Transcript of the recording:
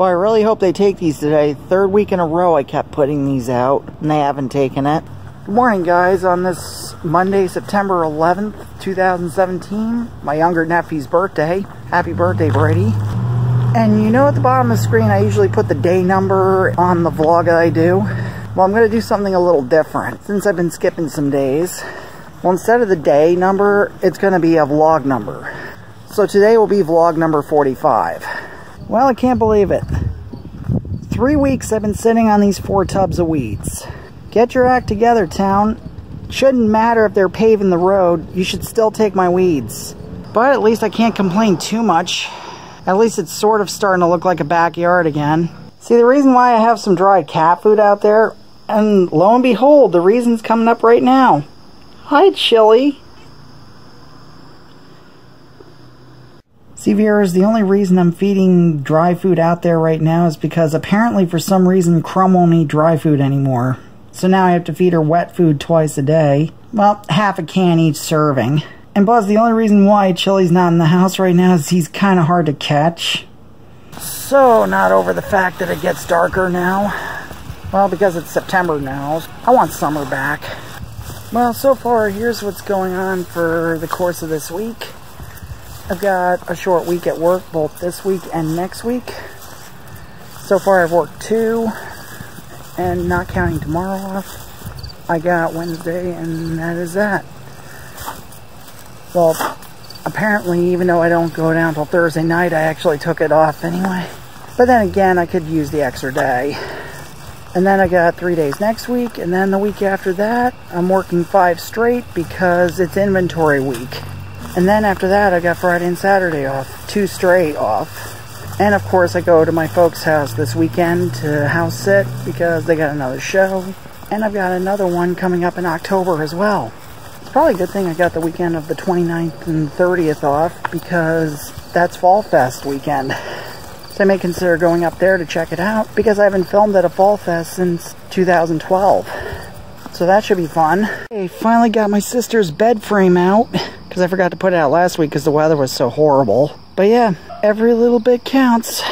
But I really hope they take these today. Third week in a row I kept putting these out, and they haven't taken it. Good morning, guys. On this Monday, September 11th, 2017, my younger nephew's birthday. Happy birthday, Brady. And you know at the bottom of the screen, I usually put the day number on the vlog that I do. Well, I'm going to do something a little different since I've been skipping some days. Well, instead of the day number, it's going to be a vlog number. So today will be vlog number 45. Well, I can't believe it. Three weeks I've been sitting on these four tubs of weeds. Get your act together, town. Shouldn't matter if they're paving the road, you should still take my weeds. But at least I can't complain too much. At least it's sort of starting to look like a backyard again. See, the reason why I have some dried cat food out there, and lo and behold, the reason's coming up right now. Hi, Chili. See, viewers, the only reason I'm feeding dry food out there right now is because apparently for some reason Crumb won't eat dry food anymore. So now I have to feed her wet food twice a day. Well, half a can each serving. And Buzz, the only reason why Chili's not in the house right now is he's kind of hard to catch. So, not over the fact that it gets darker now. Well, because it's September now. I want summer back. Well, so far, here's what's going on for the course of this week. I've got a short week at work both this week and next week. So far, I've worked two and not counting tomorrow off, I got Wednesday, and that is that. Well, apparently, even though I don't go down till Thursday night, I actually took it off anyway. But then again, I could use the extra day. And then I got three days next week, and then the week after that, I'm working five straight because it's inventory week. And then after that, I got Friday and Saturday off, two straight off. And of course, I go to my folks' house this weekend to house sit because they got another show. And I've got another one coming up in October as well. It's probably a good thing I got the weekend of the 29th and 30th off because that's Fall Fest weekend. So I may consider going up there to check it out because I haven't filmed at a Fall Fest since 2012. So that should be fun. I finally got my sister's bed frame out because I forgot to put it out last week because the weather was so horrible. But yeah, every little bit counts.